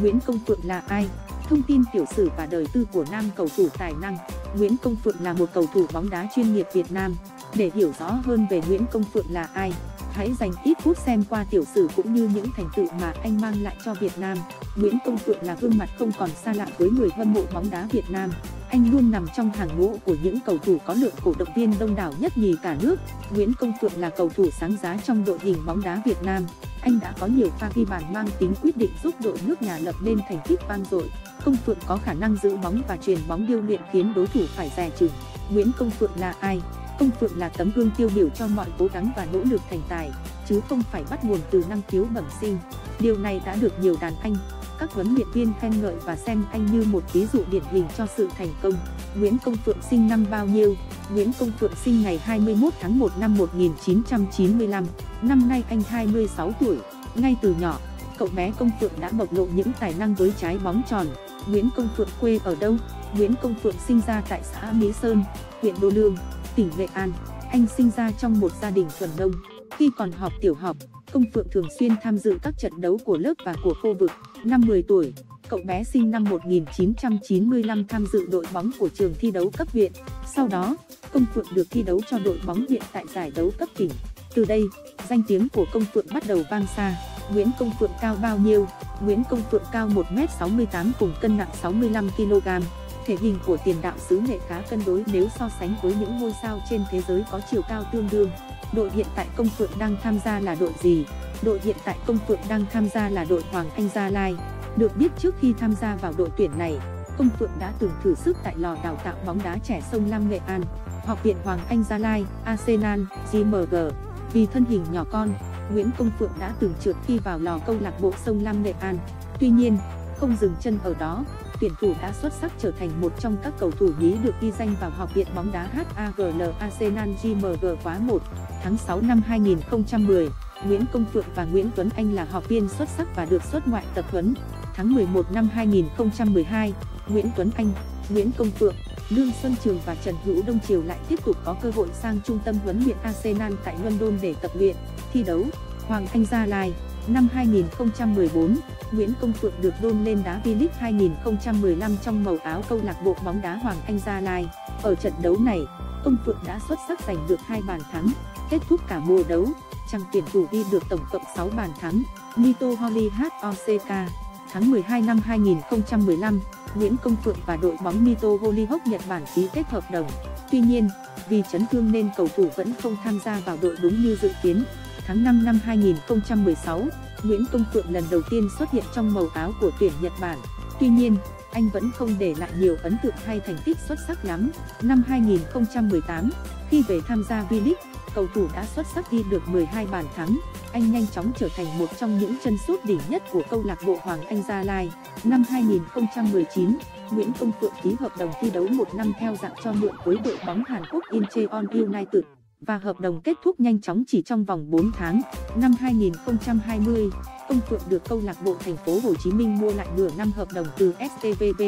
Nguyễn Công Phượng là ai? Thông tin tiểu sử và đời tư của nam cầu thủ tài năng. Nguyễn Công Phượng là một cầu thủ bóng đá chuyên nghiệp Việt Nam. Để hiểu rõ hơn về Nguyễn Công Phượng là ai, hãy dành ít phút xem qua tiểu sử cũng như những thành tựu mà anh mang lại cho Việt Nam. Nguyễn Công Phượng là gương mặt không còn xa lạ với người hâm mộ bóng đá Việt Nam. Anh luôn nằm trong hàng ngũ của những cầu thủ có lượng cổ động viên đông đảo nhất nhì cả nước. Nguyễn Công Phượng là cầu thủ sáng giá trong đội hình bóng đá Việt Nam. Anh đã có nhiều pha ghi bàn mang tính quyết định giúp đội nước nhà lập nên thành tích vang dội. Công Phượng có khả năng giữ bóng và truyền bóng điêu luyện khiến đối thủ phải dè chừng. Nguyễn Công Phượng là ai? Công Phượng là tấm gương tiêu biểu cho mọi cố gắng và nỗ lực thành tài, chứ không phải bắt nguồn từ năng khiếu bẩm sinh. Điều này đã được nhiều đàn anh, các huấn luyện viên khen ngợi và xem anh như một ví dụ điển hình cho sự thành công. Nguyễn Công Phượng sinh năm bao nhiêu? Nguyễn Công Phượng sinh ngày 21 tháng 1 năm 1995. Năm nay anh 26 tuổi. Ngay từ nhỏ, cậu bé Công Phượng đã bộc lộ những tài năng với trái bóng tròn. Nguyễn Công Phượng quê ở đâu? Nguyễn Công Phượng sinh ra tại xã Mỹ Sơn, huyện Đô Lương, tỉnh Nghệ An. Anh sinh ra trong một gia đình thuần nông. Khi còn học tiểu học, Công Phượng thường xuyên tham dự các trận đấu của lớp và của khu vực. Năm 10 tuổi, cậu bé sinh năm 1995 tham dự đội bóng của trường thi đấu cấp huyện. Sau đó, Công Phượng được thi đấu cho đội bóng huyện tại giải đấu cấp tỉnh. Từ đây, danh tiếng của Công Phượng bắt đầu vang xa. Nguyễn Công Phượng cao bao nhiêu? Nguyễn Công Phượng cao 1m68 cùng cân nặng 65kg. Thể hình của tiền đạo xứ nghệ khá cân đối nếu so sánh với những ngôi sao trên thế giới có chiều cao tương đương. Đội hiện tại Công Phượng đang tham gia là đội gì? Đội hiện tại Công Phượng đang tham gia là đội Hoàng Anh Gia Lai. Được biết trước khi tham gia vào đội tuyển này, Công Phượng đã từng thử sức tại lò đào tạo bóng đá trẻ sông Lam Nghệ An, Học viện Hoàng Anh Gia Lai, Arsenal, GMG. Vì thân hình nhỏ con, Nguyễn Công Phượng đã từng trượt khi vào lò câu lạc bộ sông Lam Nghệ An. Tuy nhiên, không dừng chân ở đó, tuyển thủ đã xuất sắc trở thành một trong các cầu thủ nhí được ghi danh vào Học viện bóng đá HAGL Arsenal GMG khóa 1, tháng 6 năm 2010. Nguyễn Công Phượng và Nguyễn Tuấn Anh là học viên xuất sắc và được xuất ngoại tập huấn. Tháng 11 năm 2012, Nguyễn Tuấn Anh, Nguyễn Công Phượng, Lương Xuân Trường và Trần Hữu Đông Triều lại tiếp tục có cơ hội sang trung tâm huấn luyện Arsenal tại London để tập luyện, thi đấu. Hoàng Anh Gia Lai, năm 2014, Nguyễn Công Phượng được đôn lên đá V-League 2015 trong màu áo câu lạc bộ bóng đá Hoàng Anh Gia Lai. Ở trận đấu này, Công Phượng đã xuất sắc giành được hai bàn thắng, kết thúc cả mùa đấu. Chàng tuyển thủ ghi được tổng cộng 6 bàn thắng. Nito Holly HOCK Tháng 12 năm 2015, Nguyễn Công Phượng và đội bóng Mito Hollyhock Nhật Bản ký kết hợp đồng. Tuy nhiên, vì chấn thương nên cầu thủ vẫn không tham gia vào đội đúng như dự kiến. Tháng 5 năm 2016, Nguyễn Công Phượng lần đầu tiên xuất hiện trong màu áo của tuyển Nhật Bản. Tuy nhiên, anh vẫn không để lại nhiều ấn tượng hay thành tích xuất sắc lắm. Năm 2018, khi về tham gia V-League, cầu thủ đã xuất sắc ghi được 12 bàn thắng. Anh nhanh chóng trở thành một trong những chân sút đỉnh nhất của câu lạc bộ Hoàng Anh Gia Lai. Năm 2019, Nguyễn Công Phượng ký hợp đồng thi đấu một năm theo dạng cho mượn với đội bóng Hàn Quốc Incheon United và hợp đồng kết thúc nhanh chóng chỉ trong vòng 4 tháng. Năm 2020, Công Phượng được câu lạc bộ Thành phố Hồ Chí Minh mua lại nửa năm hợp đồng từ STVB.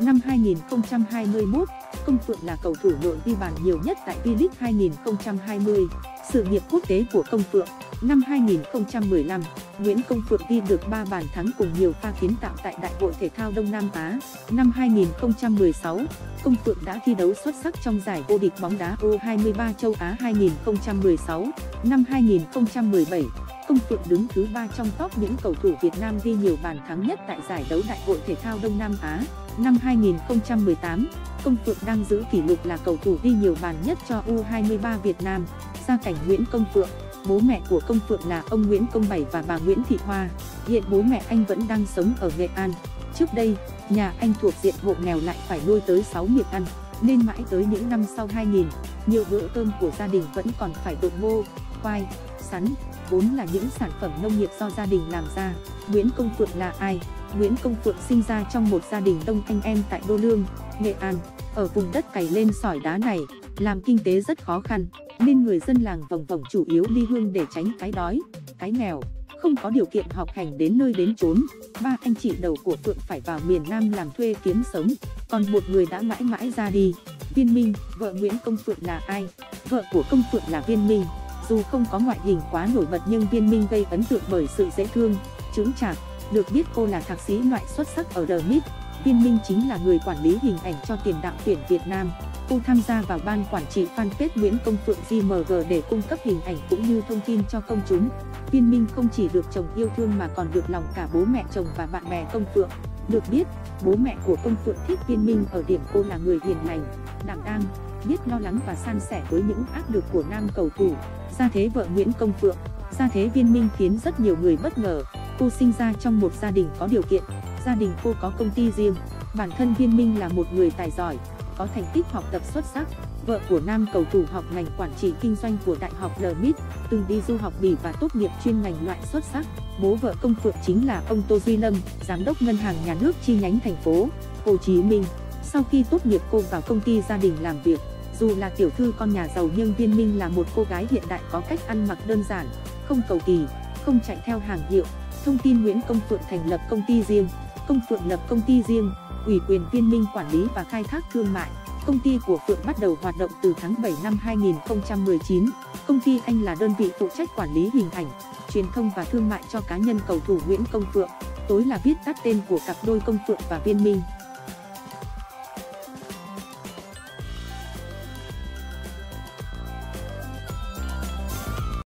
Năm 2021, Công Phượng là cầu thủ nội ghi bàn nhiều nhất tại V-League 2020. Sự nghiệp quốc tế của Công Phượng Năm 2015, Nguyễn Công Phượng ghi được 3 bàn thắng cùng nhiều pha kiến tạo tại Đại hội Thể thao Đông Nam Á. Năm 2016, Công Phượng đã thi đấu xuất sắc trong giải vô địch bóng đá U23 châu Á 2016. Năm 2017, Công Phượng đứng thứ ba trong top những cầu thủ Việt Nam ghi nhiều bàn thắng nhất tại giải đấu Đại hội Thể thao Đông Nam Á. Năm 2018, Công Phượng đang giữ kỷ lục là cầu thủ ghi nhiều bàn nhất cho U23 Việt Nam. Gia cảnh Nguyễn Công Phượng Bố mẹ của Công Phượng là ông Nguyễn Công Bảy và bà Nguyễn Thị Hoa. Hiện bố mẹ anh vẫn đang sống ở Nghệ An. Trước đây, nhà anh thuộc diện hộ nghèo lại phải nuôi tới 6 miệng ăn, nên mãi tới những năm sau 2000, nhiều bữa cơm của gia đình vẫn còn phải độn ngô, khoai, sắn, vốn là những sản phẩm nông nghiệp do gia đình làm ra. Nguyễn Công Phượng là ai? Nguyễn Công Phượng sinh ra trong một gia đình đông anh em tại Đô Lương, Nghệ An. Ở vùng đất cày lên sỏi đá này, làm kinh tế rất khó khăn, nên người dân làng vòng vòng chủ yếu ly hương để tránh cái đói, cái nghèo, không có điều kiện học hành đến nơi đến chốn. Ba anh chị đầu của Phượng phải vào miền Nam làm thuê kiếm sống, còn một người đã mãi mãi ra đi. Viên Minh, vợ Nguyễn Công Phượng là ai? Vợ của Công Phượng là Viên Minh. Dù không có ngoại hình quá nổi bật nhưng Viên Minh gây ấn tượng bởi sự dễ thương, chững chạc, Được biết cô là thạc sĩ loại xuất sắc ở The Mid, Viên Minh chính là người quản lý hình ảnh cho tiền đạo tuyển Việt Nam. Cô tham gia vào ban quản trị fanpage Nguyễn Công Phượng GMG để cung cấp hình ảnh cũng như thông tin cho công chúng. Viên Minh không chỉ được chồng yêu thương mà còn được lòng cả bố mẹ chồng và bạn bè Công Phượng. Được biết, bố mẹ của Công Phượng thích Viên Minh ở điểm cô là người hiền lành, đảm đang, biết lo lắng và san sẻ với những áp lực của nam cầu thủ. Gia thế vợ Nguyễn Công Phượng, gia thế Viên Minh khiến rất nhiều người bất ngờ. Cô sinh ra trong một gia đình có điều kiện, gia đình cô có công ty riêng. Bản thân Viên Minh là một người tài giỏi, có thành tích học tập xuất sắc. Vợ của nam cầu thủ học ngành quản trị kinh doanh của Đại học LMIT, từng đi du học Bỉ và tốt nghiệp chuyên ngành loại xuất sắc. Bố vợ công phượng chính là ông Tô Duy Lâm, giám đốc ngân hàng nhà nước chi nhánh thành phố Hồ Chí Minh. Sau khi tốt nghiệp cô vào công ty gia đình làm việc, dù là tiểu thư con nhà giàu nhưng Viên Minh là một cô gái hiện đại có cách ăn mặc đơn giản, không cầu kỳ, không chạy theo hàng hiệu. Thông tin Nguyễn Công Phượng thành lập công ty riêng, Công Phượng lập công ty riêng, ủy quyền Viên Minh quản lý và khai thác thương mại. Công ty của Phượng bắt đầu hoạt động từ tháng 7 năm 2019. Công ty anh là đơn vị phụ trách quản lý hình ảnh, truyền thông và thương mại cho cá nhân cầu thủ Nguyễn Công Phượng. Tối là viết tắt tên của cặp đôi Công Phượng và Viên Minh.